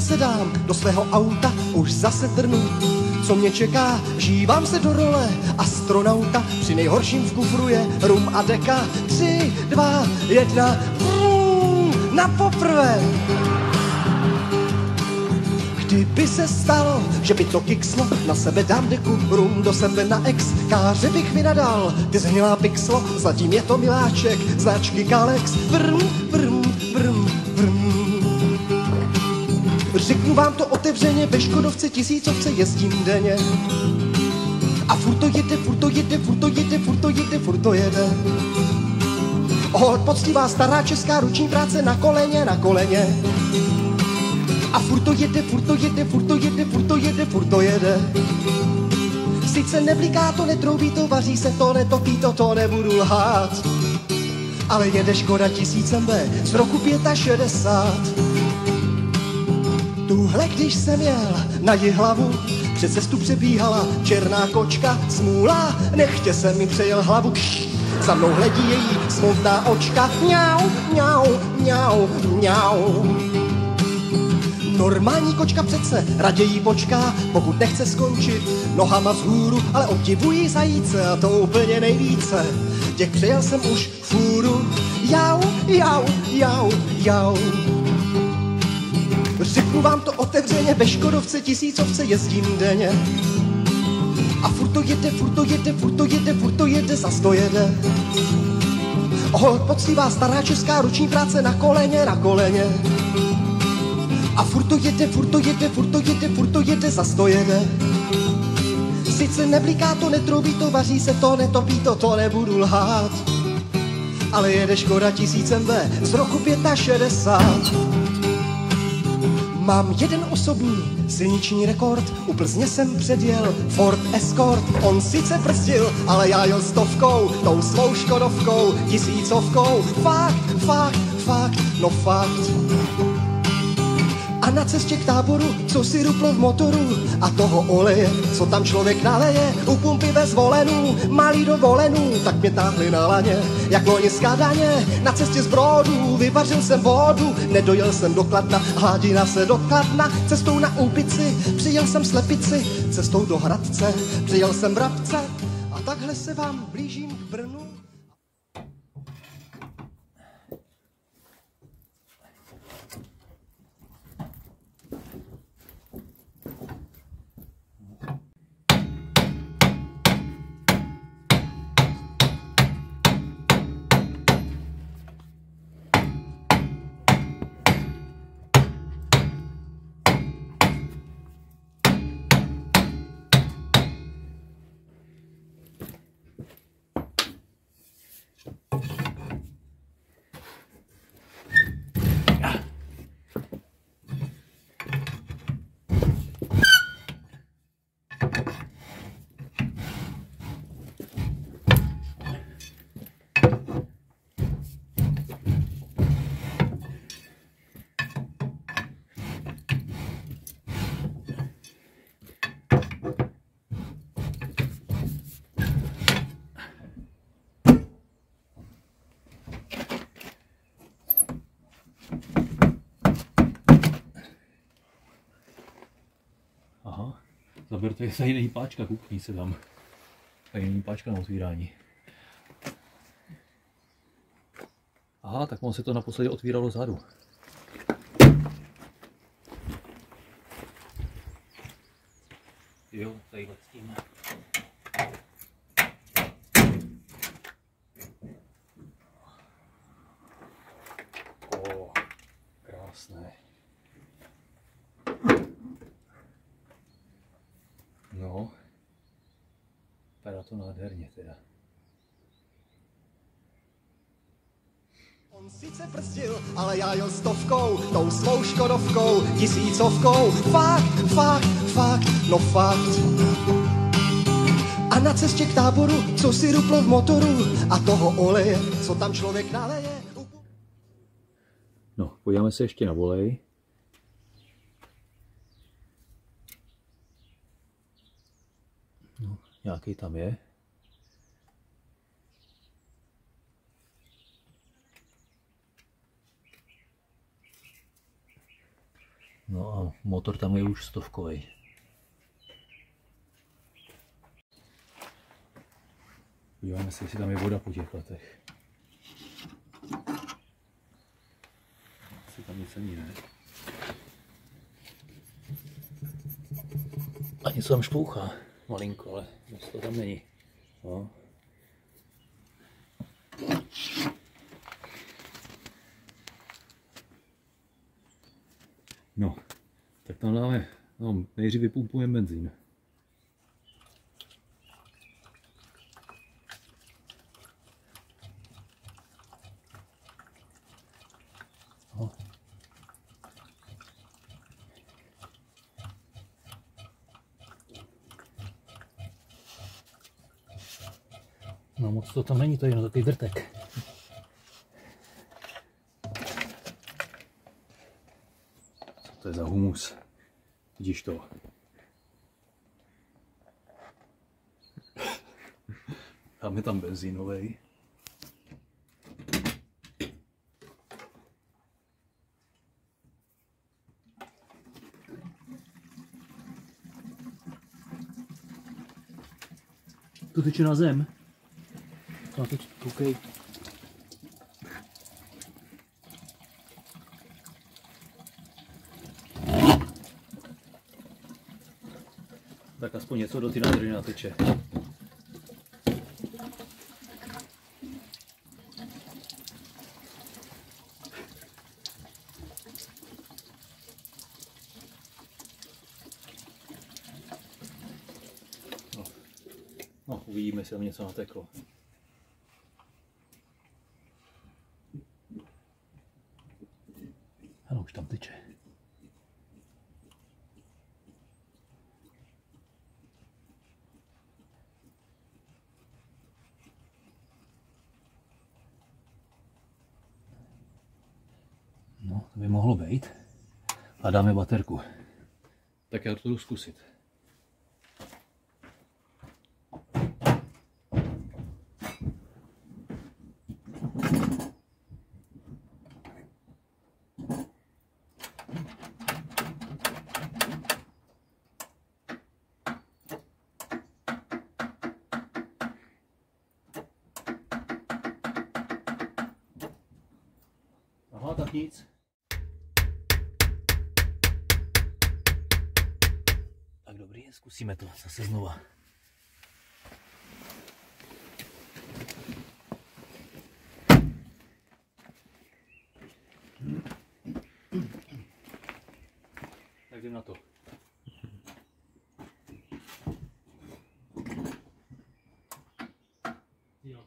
Když nasedám do svého auta, už zase trnu. Co mě čeká, žívám se do role astronauta. Při nejhorším v kufru je rum a deka. Tři, dva, jedna, vrum, na poprvé. Kdyby se stalo, že by to kikslo, na sebe dám deku, rum do sebe na ex, káře bych vynadal, ty zhnilá pixlo, zatím je to miláček, značky Kalex, vrm, vrm, Řeknu vám to otevřeně, ve Škodovce tisícovce jezdím denně. A furt to jede, furt to jede, furt to jede, furt to jede, furt to jede. O, poctivá stará česká ruční práce na koleně, na koleně. A furt to jede, furt to jede, furt to jede, furt to jede, furt to jede. Sice nebliká to, netroubí to, vaří se to, netopí to, to nebudu lhát. Ale jede Škoda tisícem B z roku 65. Tuhle, když jsem jel na hlavu, před cestu přebíhala černá kočka, smůla, nechtě se mi přejel hlavu, kš, za mnou hledí její smutná očka, mňau, mňau, mňau, mňau. Normální kočka přece raději počká, pokud nechce skončit nohama vzhůru, ale obdivují zajíce a to úplně nejvíce. Těch přejel jsem už fůru, jau, jau, jau, jau. Řeknu vám to otevřeně, ve Škodovce tisícovce jezdím denně. A furt to jede, furt to jede, furt to jede, furt to jede, zas to jede. Oh, poctivá stará česká ruční práce na koleně, na koleně. A furt to jede, furt to jede, furt to jede, furt to jede, zas to jede. Sice nebliká to, netroubí to, vaří se to, netopí to, to nebudu lhát. Ale jede Škoda tisícem B z roku 65. Mám jeden osobní silniční rekord, u Plzně jsem předjel Ford Escort. On sice prstil, ale já jel stovkou, tou svou škodovkou, tisícovkou. Fakt, fakt, fakt, no fakt. Na cestě k táboru, co si ruplo v motoru. A toho oleje, co tam člověk naleje, u pumpy ve zvolenů, malý dovolenů, tak mě táhli na laně, jak loni skádaně, na cestě z brodu, vyvařil jsem vodu, nedojel jsem do Kladna, hladina se do Kladna, cestou na Úpici, přijel jsem slepici, cestou do Hradce, přijel jsem Brabce a takhle se vám blížím k Brnu. Aha, zaber to je tady není páčka, koukni se tam. Tady není páčka na otvírání. Aha, tak on se to naposledy otvíralo zadu. Jo, tadyhle s tím. O, krásné. No, vypadá to nádherně teda. On sice prstil, ale já jel stovkou, tou svou škodovkou, tisícovkou. Fakt, fakt, fakt, no fakt. A na cestě k táboru, co si ruplo v motoru a toho oleje, co tam člověk naleje. No, podíváme se ještě na volej. No, nějaký tam je. No a motor tam je už stovkový. Podíváme se, jestli tam je voda po těch letech. Asi tam nic ani ne. A něco tam špouchá. Malinko, ale moc to tam není. No. No, tak tam dáme, no, nejdřív vypumpujeme benzín. Moc to tam není, to je jenom takový drtek. Co to je za humus? Vidíš to? Dáme tam benzínový. To teče na zem. A teď koukej. Tak aspoň něco do ty nádrže nateče. No. no, uvidíme, jestli tam něco nateklo. Ano, už tam teče. No, to by mohlo být. A dáme baterku. Tak já to jdu zkusit. Tak nic. Tak dobrý, zkusíme to zase znova. Tak jdem na to. Jo.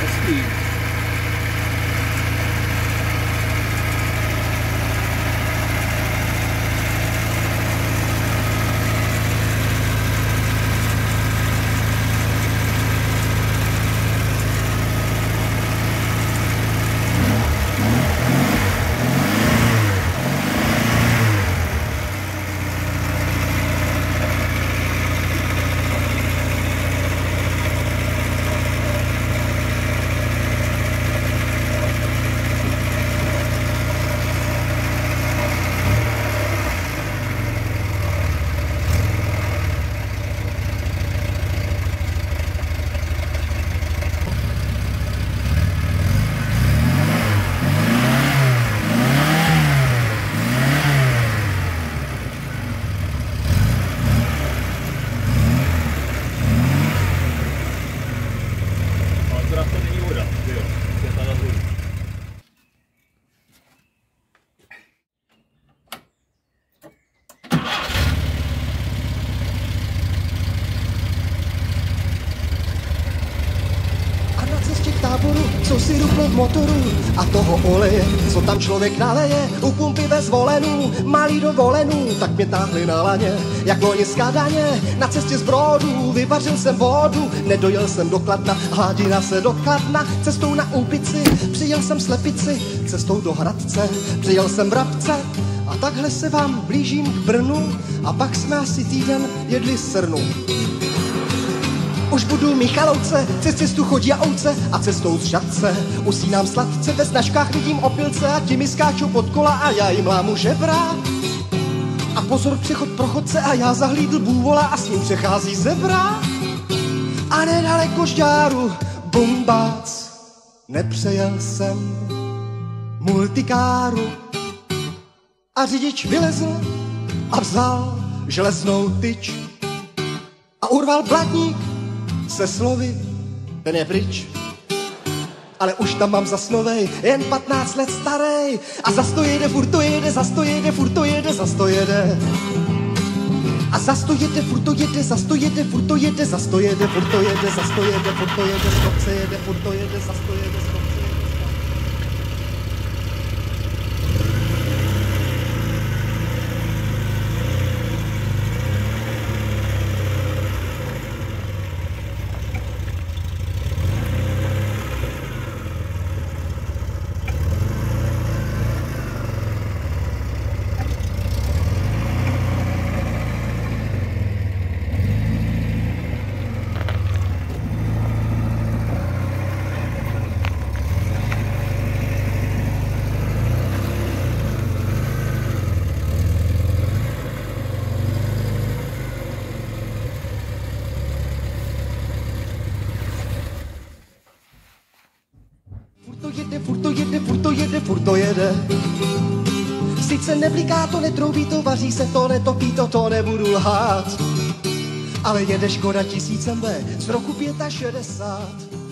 Hezký. Ale teda to není voda, že jo? Světla na druhý. A na cestě k táboru, co si v motoru, a toho oleje, co tam člověk naleje, u pumpy bez volenů, malý dovolenů, tak mě táhli na laně, jak loni skádaně, na cestě z brodu, vyvařil jsem vodu, nedojel jsem do Kladna, hladina se do Kladna, cestou na Úpici, přijel jsem slepici, cestou do Hradce, přijel jsem vrabce, a takhle se vám blížím k Brnu a pak jsme asi týden jedli srnu. Už budu Michalouce, přes cestu chodí ouce a cestou z žadce. Usínám sladce, ve snažkách vidím opilce a ti mi skáčou pod kola a já jim lámu žebra. A pozor, přechod prochodce a já zahlídl bůvola a s ním přechází zebra. A nedaleko žďáru, bumbác, nepřejel jsem multikáru. A řidič vylezl a vzal železnou tyč a urval blatník se slovy, ten je pryč. Ale už tam mám zasnovej, jen 15 let starý. A zas to jede, furt to jede, zas to jede, furt to jede, zas to jede. A zas to jede, furt to jede, zas to jede, furt to jede, zas to jede, furt to jede, zas to jede, furt to jede, z kopce jede, furt to jede, zas to jede, z kopce jede. Furt to jede, furt to jede, furt to jede. Sice nebliká to, netroubí to, vaří se to, netopí to, to nebudu lhát. Ale jede Škoda tisíc MB z roku 65.